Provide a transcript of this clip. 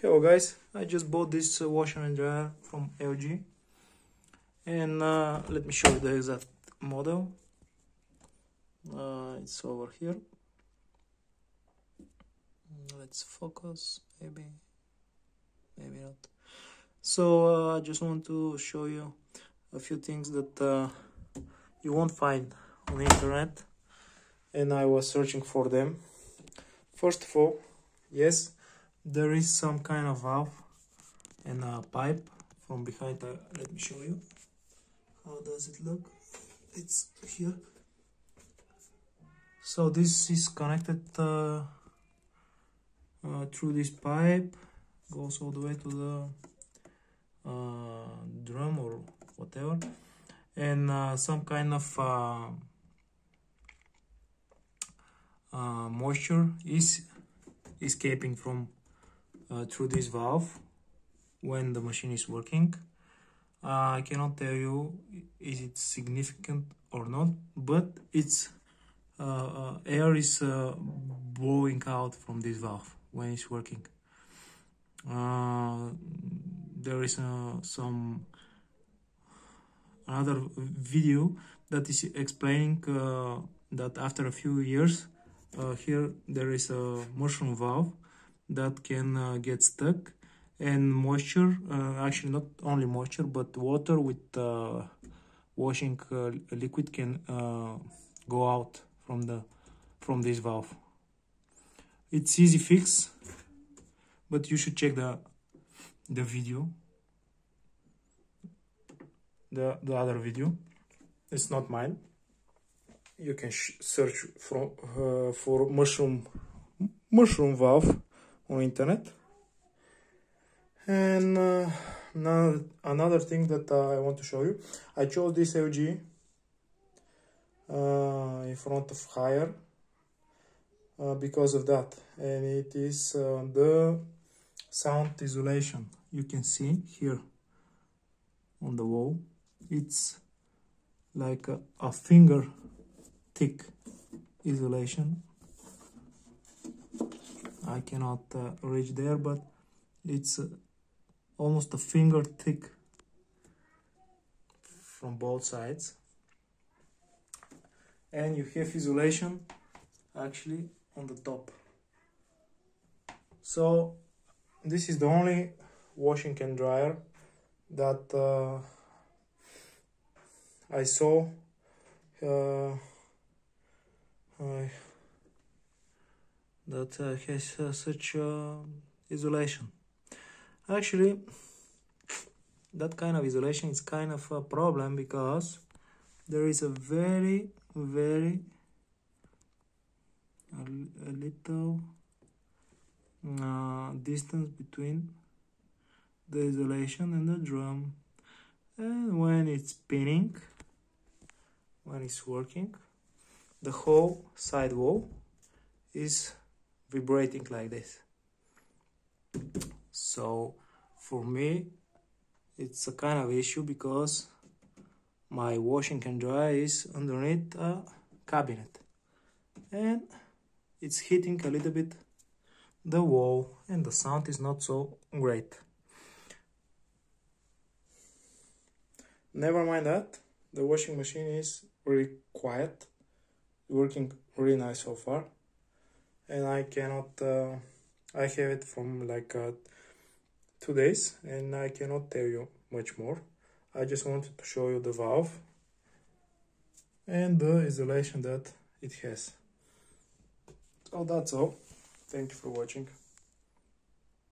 Hello guys, I just bought this uh, washer and dryer from LG and uh, let me show you the exact model. Uh, it's over here. Let's focus, maybe, maybe not. So uh, I just want to show you a few things that uh, you won't find on the internet and I was searching for them. First of all, yes, there is some kind of valve and a pipe from behind uh, let me show you. How does it look? It's here. So this is connected uh, uh, through this pipe goes all the way to the uh, drum or whatever. And uh, some kind of uh, moisture is escaping from uh, through this valve when the machine is working. Uh, I cannot tell you is it significant or not, but it's uh, uh air is uh, blowing out from this valve when it's working. Uh, there is some another video that is explaining that after a few years here there is a mushroom valve that can uh, get stuck. And moisture uh, actually not only moisture but water with uh, washing liquid can go out from the from this valve. It's easy fix but you should check the the video. The the other video. It's not mine. You can search for uh, for mushroom mushroom valve on internet. And uh, now another thing that uh, I want to show you. I chose this LG uh, in front of Haier uh, because of that. And it is uh, the sound isolation. You can see here on the wall. It's like a, a finger thick isolation I cannot uh, reach there but it's uh, almost a finger thick from both sides. And you have isolation actually on the top. So this is the only washing and dryer that uh, I saw uh, I that uh, has uh, such uh, isolation. Actually, that kind of isolation is kind of a problem because there is a very, very, a, a little uh, distance between the isolation and the drum. And when it's spinning, when it's working, the whole side wall is vibrating like this. So for me it's a kind of issue because my washing and dry is underneath a cabinet. And it's hitting a little bit. The wall and the sound is not so great. Never mind that. The washing machine is really quiet. Working really nice so far and I cannot uh, I have it from like uh, two days and I cannot tell you much more. I just wanted to show you the valve and the isolation that it has. So that's all. Thank you for watching